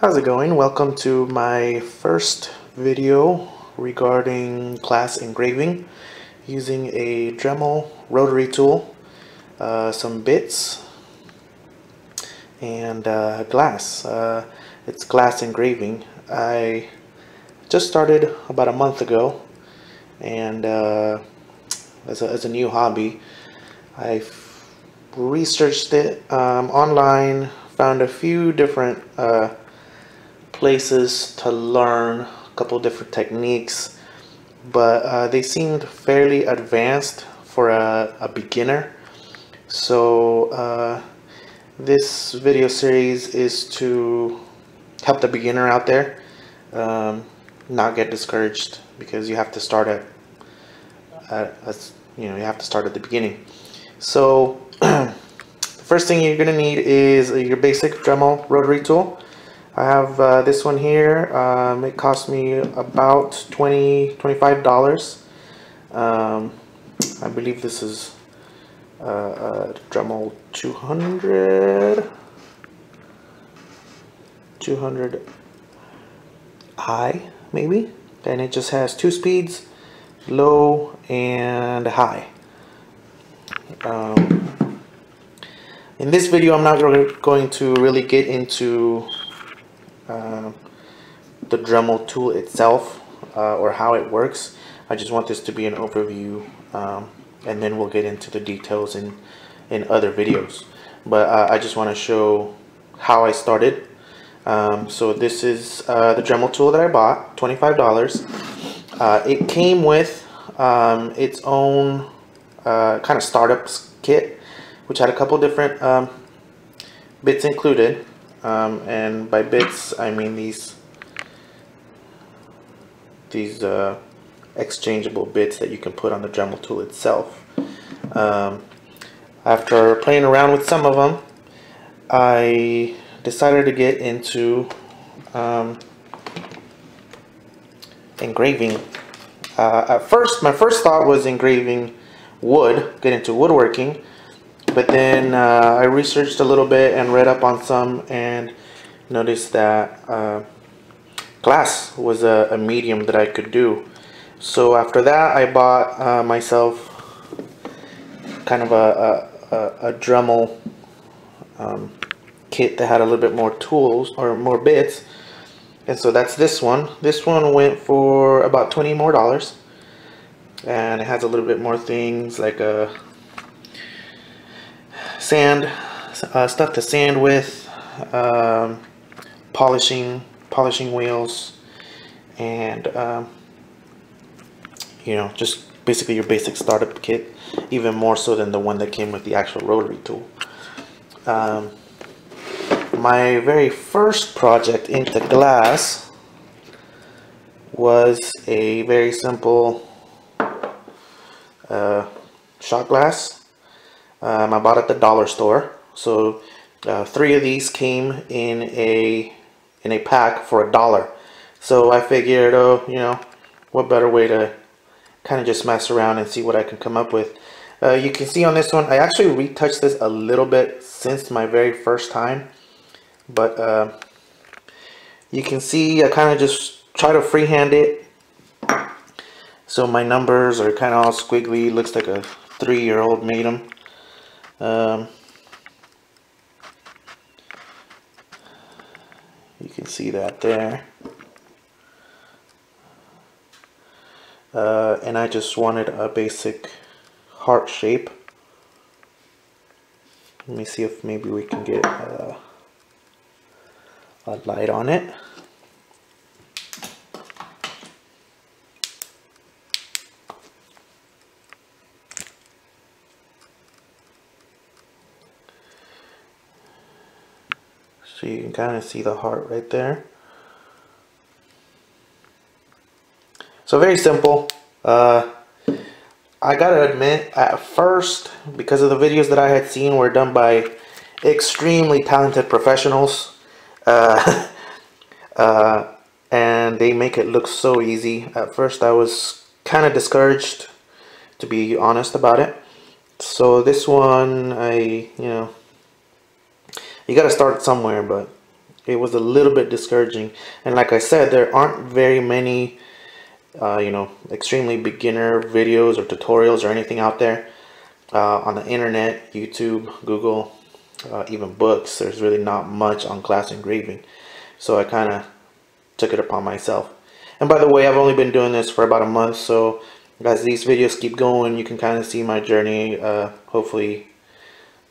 How's it going? Welcome to my first video regarding glass engraving using a Dremel rotary tool, uh, some bits, and uh, glass. Uh, it's glass engraving. I just started about a month ago and uh, as, a, as a new hobby. I've researched it um, online, found a few different uh, places to learn a couple different techniques but uh, they seemed fairly advanced for a, a beginner. So uh, this video series is to help the beginner out there um, not get discouraged because you have to start at, at, at you know you have to start at the beginning. So the first thing you're gonna need is your basic Dremel rotary tool I have uh, this one here. Um, it cost me about 20 $25. Um, I believe this is uh, a Dremel 200 200 high maybe and it just has two speeds low and high um, in this video I'm not going to really get into uh, the Dremel tool itself uh, or how it works. I just want this to be an overview um, and then we'll get into the details in, in other videos. But uh, I just want to show how I started. Um, so this is uh, the Dremel tool that I bought, $25. Uh, it came with um, its own kind of startup kit, which had a couple different um, bits included. Um, and by bits I mean these these uh, exchangeable bits that you can put on the Dremel tool itself. Um, after playing around with some of them I decided to get into um, engraving. Uh, at first, my first thought was engraving wood, get into woodworking, but then uh, I researched a little bit and read up on some and noticed that uh, glass was a, a, medium that I could do. So after that I bought uh, myself kind of a, a, a Dremel um, kit that had a little bit more tools or more bits and so that's this one. This one went for about 20 more dollars and it has a little bit more things like a sand, uh, stuff to sand with, um, polishing, polishing wheels, and um, you know, just basically your basic startup kit, even more so than the one that came with the actual rotary tool. Um, my very first project into glass was a very simple uh, shot glass um, I bought at the dollar store. So uh, three of these came in a in a pack for a dollar. So I figured, oh, you know, what better way to kind of just mess around and see what I can come up with. Uh, you can see on this one, I actually retouched this a little bit since my very first time. But uh, you can see I kind of just try to freehand it. So my numbers are kind of all squiggly. Looks like a three-year-old made them. Um, you can see that there. Uh, and I just wanted a basic heart shape. Let me see if maybe we can get uh, a light on it. Can kind of see the heart right there. So very simple. Uh, I gotta admit, at first, because of the videos that I had seen were done by extremely talented professionals, uh, uh, and they make it look so easy. At first, I was kind of discouraged, to be honest about it. So this one, I, you know, you got to start somewhere, but it was a little bit discouraging. And like I said, there aren't very many, uh, you know, extremely beginner videos or tutorials or anything out there uh, on the internet, YouTube, Google, uh, even books. There's really not much on glass engraving. So I kind of took it upon myself. And by the way, I've only been doing this for about a month, so as these videos keep going, you can kind of see my journey. Uh, hopefully,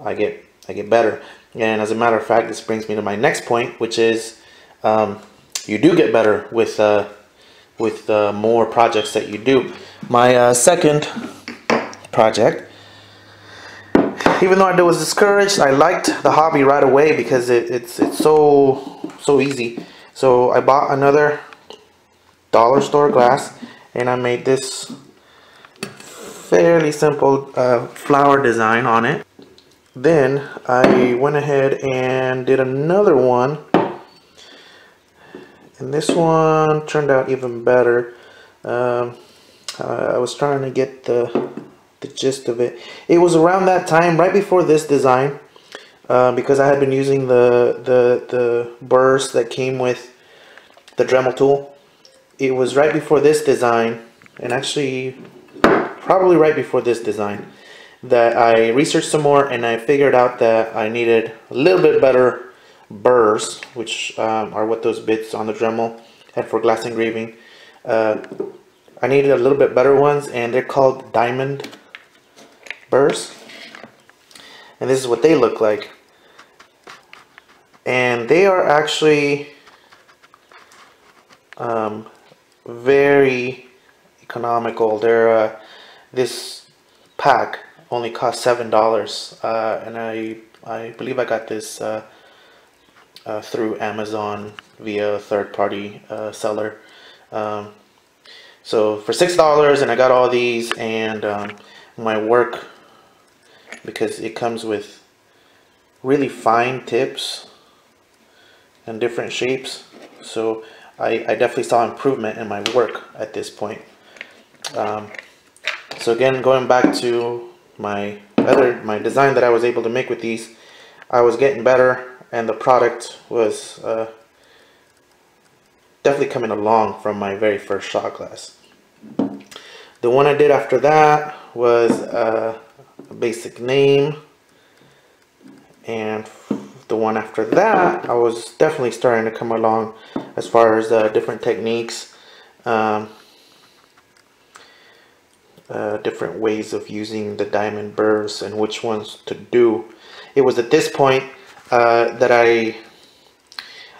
I get I get better. And as a matter of fact, this brings me to my next point, which is um, you do get better with uh, with uh, more projects that you do. My uh, second project, even though I was discouraged, I liked the hobby right away because it, it's it's so so easy. So I bought another dollar store glass and I made this fairly simple uh, flower design on it. Then I went ahead and did another one and this one turned out even better. Um, I was trying to get the, the gist of it. It was around that time, right before this design, uh, because I had been using the, the, the burrs that came with the Dremel tool. It was right before this design, and actually probably right before this design that I researched some more and I figured out that I needed a little bit better burrs which um, are what those bits on the Dremel had for glass engraving. Uh, I needed a little bit better ones and they're called diamond burrs. And this is what they look like. And they are actually um, very economical. They're uh, this pack only cost seven dollars uh, and I I believe I got this uh, uh, through Amazon via a third-party uh, seller. Um, so for six dollars and I got all these and um, my work because it comes with really fine tips and different shapes so I, I definitely saw improvement in my work at this point. Um, so again, going back to my other my design that I was able to make with these, I was getting better, and the product was uh, definitely coming along from my very first shot glass. The one I did after that was uh, a basic name, and the one after that, I was definitely starting to come along as far as uh, different techniques. Um, uh, different ways of using the diamond burrs and which ones to do. It was at this point uh, that I,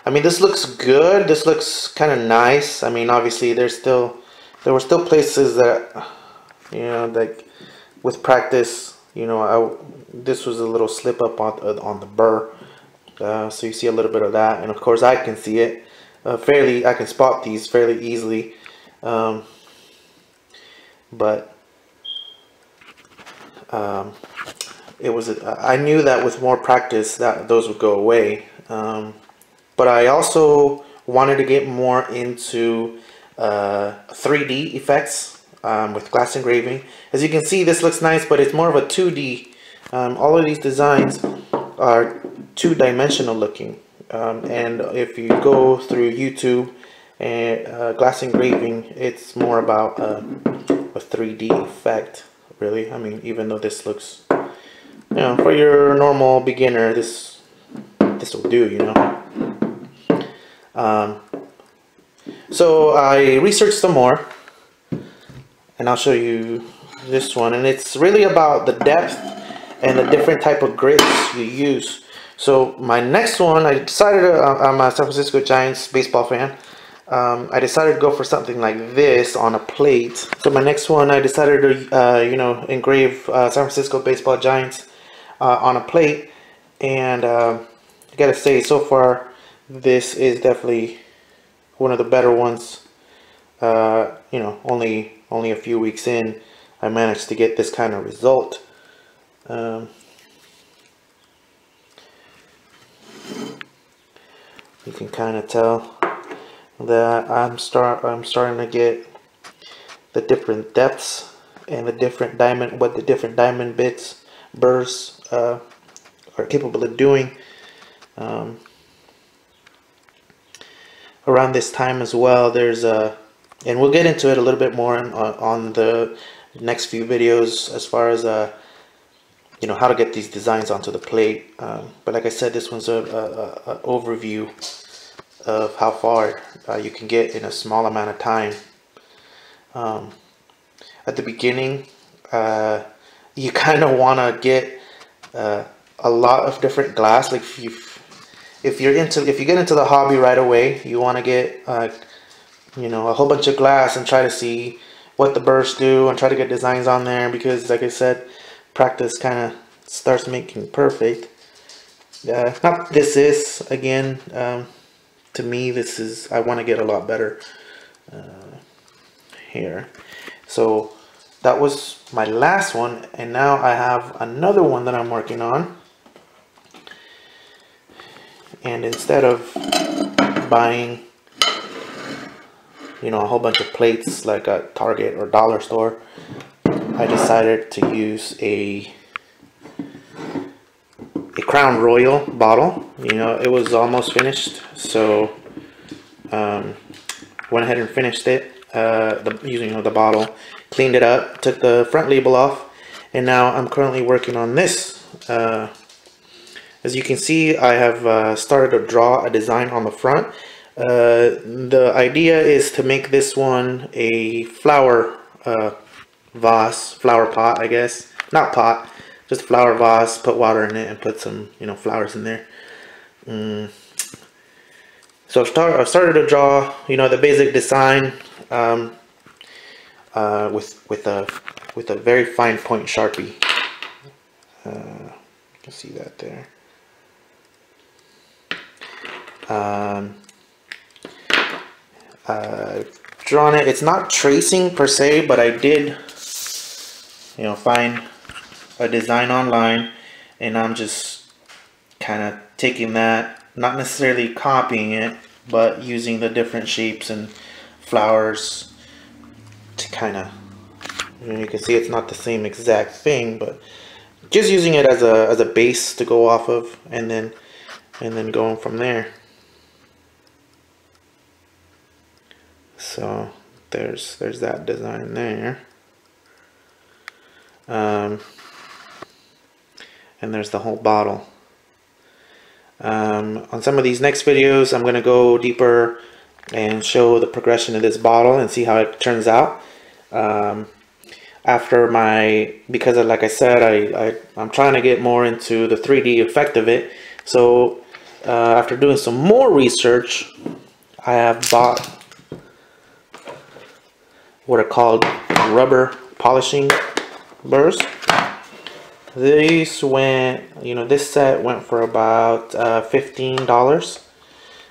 I mean this looks good, this looks kind of nice. I mean obviously there's still, there were still places that, you know, like with practice, you know, I, this was a little slip up on, uh, on the burr. Uh, so you see a little bit of that and of course I can see it fairly, I can spot these fairly easily. Um, but um, it was I knew that with more practice that those would go away. Um, but I also wanted to get more into uh, 3D effects um, with glass engraving. As you can see this looks nice but it's more of a 2D um, all of these designs are two-dimensional looking. Um, and if you go through YouTube and uh, glass engraving it's more about uh, a 3D effect really. I mean, even though this looks, you know, for your normal beginner, this this will do, you know. Um, so I researched some more, and I'll show you this one, and it's really about the depth and the different type of grits you use. So my next one, I decided, uh, I'm a San Francisco Giants baseball fan, um, I decided to go for something like this on a plate. So my next one, I decided to, uh, you know, engrave uh, San Francisco Baseball Giants uh, on a plate. And uh, I gotta say, so far, this is definitely one of the better ones. Uh, you know, only only a few weeks in, I managed to get this kind of result. Um, you can kind of tell that I'm start I'm starting to get the different depths and the different diamond what the different diamond bits burrs uh, are capable of doing um, around this time as well, there's a, and we'll get into it a little bit more on, on the next few videos as far as uh, you know how to get these designs onto the plate. Um, but like I said, this one's a, a, a overview of how far uh, you can get in a small amount of time. Um, at the beginning, uh, you kind of want to get uh, a lot of different glass. Like if you if you're into if you get into the hobby right away, you want to get uh, you know a whole bunch of glass and try to see what the burrs do and try to get designs on there because like I said, practice kind of starts making perfect. Uh, not this is again. Um, to me this is I want to get a lot better uh, here. So that was my last one and now I have another one that I'm working on. And instead of buying you know a whole bunch of plates like a Target or dollar store I decided to use a a Crown Royal bottle. You know, it was almost finished, so um, went ahead and finished it uh, the, using you know, the bottle, cleaned it up, took the front label off, and now I'm currently working on this. Uh, as you can see, I have uh, started to draw a design on the front. Uh, the idea is to make this one a flower uh, vase, flower pot, I guess. Not pot, just flower vase, put water in it and put some, you know, flowers in there. Mm. So I've, start, started to draw, you know, the basic design um, uh, with with a with a very fine point sharpie. Uh, you can see that there. Um, uh, drawn it. It's not tracing per se, but I did, you know, find a design online and I'm just kind of taking that, not necessarily copying it, but using the different shapes and flowers to kind of, you, can see it's not the same exact thing, but just using it as a, as a base to go off of and then, and then going from there. So there's, there's that design there. Um, and there's the whole bottle. Um, on some of these next videos, I'm going to go deeper and show the progression of this bottle and see how it turns out. Um, after my, because of, like I said, I, I, I'm trying to get more into the 3D effect of it. So uh, after doing some more research, I have bought what are called rubber polishing burrs. These went, you know, this set went for about uh, $15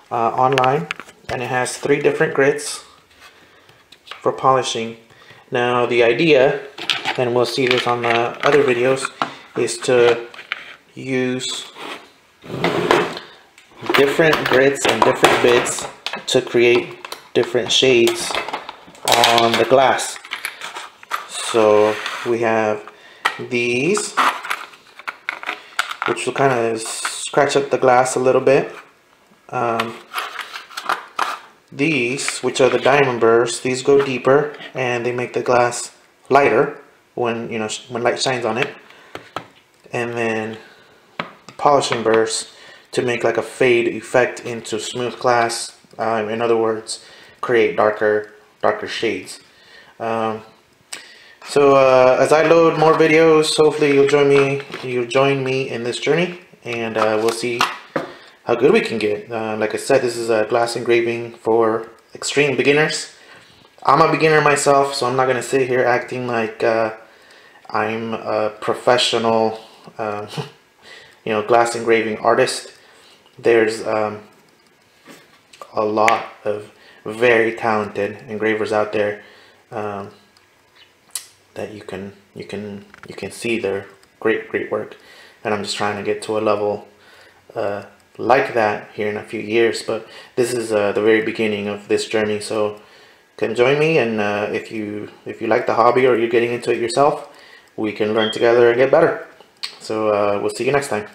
uh, online and it has three different grits for polishing. Now the idea, and we'll see this on the other videos, is to use different grits and different bits to create different shades on the glass. So we have these which will kind of scratch up the glass a little bit. Um, these, which are the diamond burrs, these go deeper and they make the glass lighter when you know when light shines on it. And then the polishing burrs to make like a fade effect into smooth glass. Um, in other words, create darker darker shades. Um, so uh, as I load more videos, hopefully you'll join me. You'll join me in this journey, and uh, we'll see how good we can get. Uh, like I said, this is a glass engraving for extreme beginners. I'm a beginner myself, so I'm not gonna sit here acting like uh, I'm a professional, um, you know, glass engraving artist. There's um, a lot of very talented engravers out there. Um, that you can you can you can see their great great work. And I'm just trying to get to a level uh, like that here in a few years but this is uh, the very beginning of this journey. So come join me and uh, if you if you like the hobby or you're getting into it yourself we can learn together and get better. So uh, we'll see you next time